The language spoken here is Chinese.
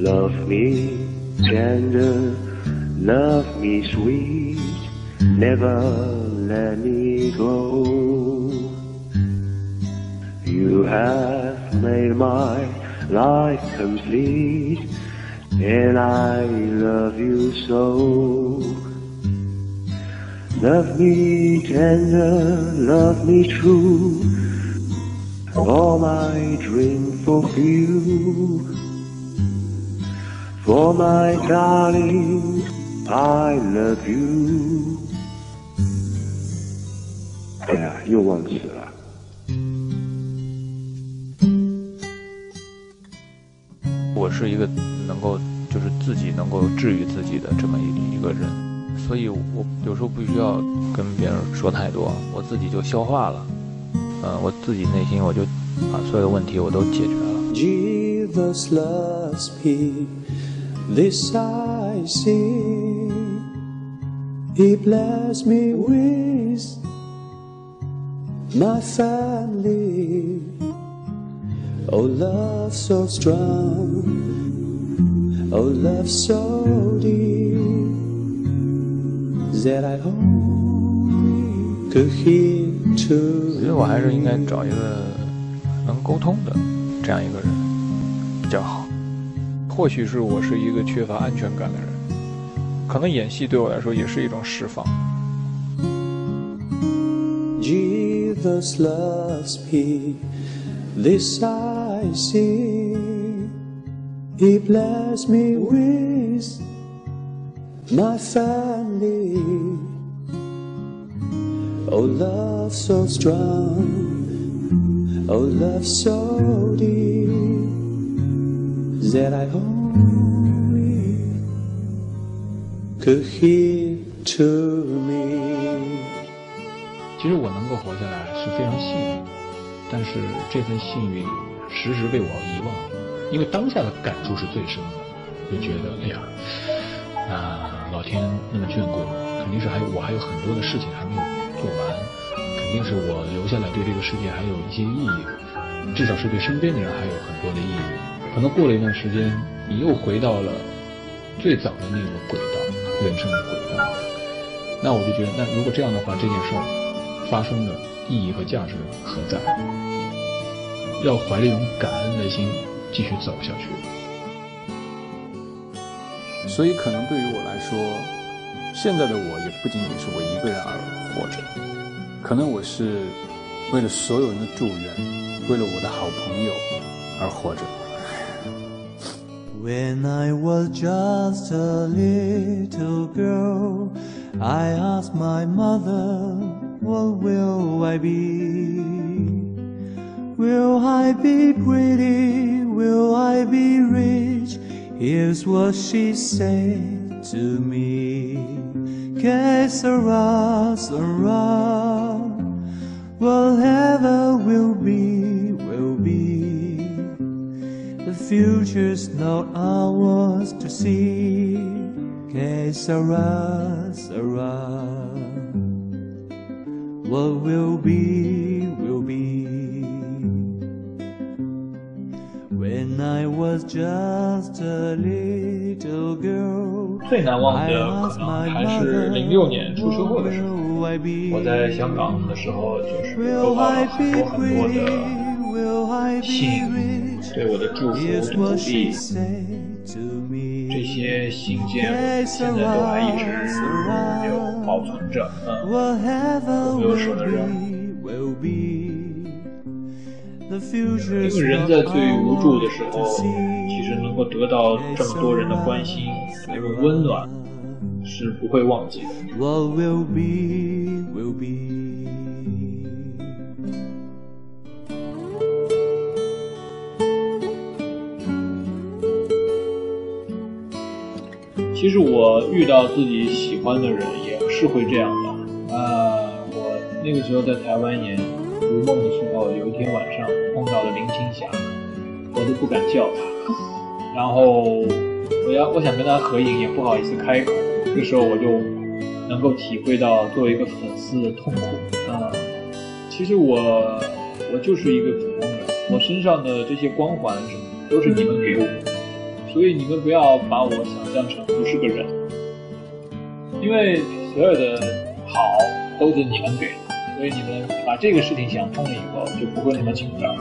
Love me tender, love me sweet, never let me go You have made my life complete, and I love you so. Love me tender, love me true, all my dream fulfill. For my darling, I love you。哎呀，又忘词了。 我是一个能够就是自己能够治愈自己的这么一一个人，所以我有时候不需要跟别人说太多，我自己就消化了。嗯，我自己内心我就把所有的问题我都解决了。Jesus loves me. This I see. He blessed me with my family. Oh, love so strong. Oh, love so deep. That I only could hear 我觉得我还是应该找一个能沟通的这样一个人比较好。或许是我是一个缺乏安全感的人，可能演戏对我来说也是一种释放。Jesus loves me, this I see. He blessed me with my family. Oh, love so strong, oh, love so deep, that I only could hear to me. 其实我能够活下来是非常幸运的， 但是这份幸运时时被我遗忘，因为当下的感触是最深的，就觉得哎呀，啊，老天那么眷顾我，肯定是还有我还有很多的事情还没有做完，肯定是我留下来对这个世界还有一些意义，至少是对身边的人还有很多的意义。可能过了一段时间，你又回到了最早的那个轨道，人生的轨道。那我就觉得，那如果这样的话，这件事儿发生的意义和价值何在？要怀着一种感恩的心继续走下去。所以可能对于我来说，现在的我也不仅仅是我一个人而活着，可能我是为了所有人的祝愿，为了我的好朋友而活着。When I was just a little girl, I asked my mother, What will I be? Will I be pretty? Will I be rich? Here's what she said to me. Que sera, sera. Whatever will be, will be. The future's not ours to see. Que sera, sera. Will be, will be. When I was just a little girl，最难忘的可能还是零六年出车祸的时候。我在香港的时候，就是收到了很多很多的信，对我的祝福、鼓励，这些信件现在都还一直留。存着，嗯，我没 有舍得扔。一个人在最无助的时候，其实能够得到这么多人的关心，那种温暖，是不会忘记的。其实我遇到自己喜欢的人。是会这样的。啊，我那个时候在台湾也如梦的时候，有一天晚上梦到了林青霞，我都不敢叫她，然后我要我想跟她合影，也不好意思开口。这时候我就能够体会到作为一个粉丝的痛苦啊、其实我我就是一个普通人，我身上的这些光环什么的都是你们给我的，所以你们不要把我想象成不是个人，因为所有的好都是你们给，所以你们把这个事情想通了以后，就不会那么紧张。